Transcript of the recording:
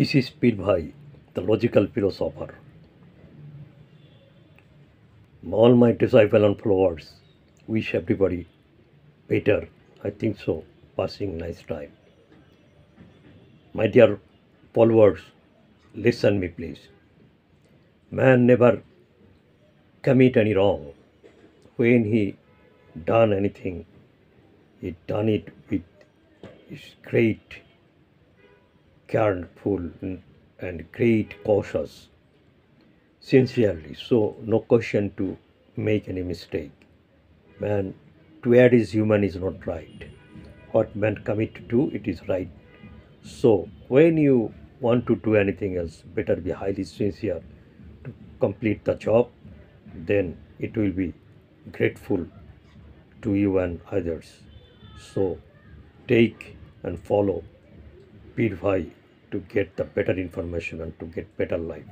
This is Pir Bhai, the logical philosopher. All my disciples and followers wish everybody better. I think so. Passing nice time. My dear followers, listen me please. Man never commit any wrong. When he done anything, he done it with his great careful and great cautious. Sincerely so no question to make any mistake. Man to add is human is not right. What man commit to do it is right. So when you want to do anything else better be highly sincere to complete the job then it will be grateful to you and others. So take and follow. Bhai to get the better information and to get better life